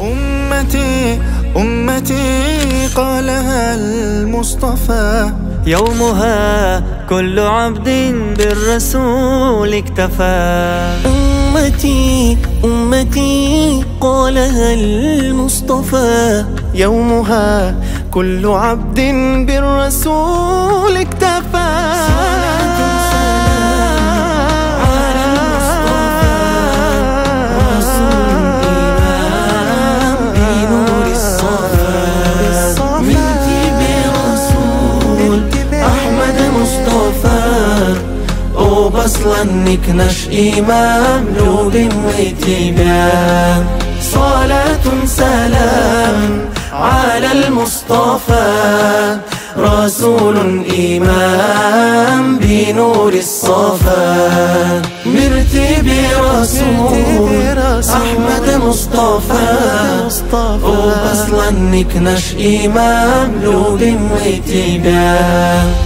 أمتي أمتي قالها المصطفى. يومها كل عبد بالرسول اكتفى. أمتي أمتي قالها المصطفى. يومها كل عبد بالرسول اكتفى. وبصلا نكنش إمام لو واتباع صلاة سلام على المصطفى. رسول إمام بنور الصفا. مرتب رسول أحمد مصطفى. وبصلا نكنش إمام لو واتباع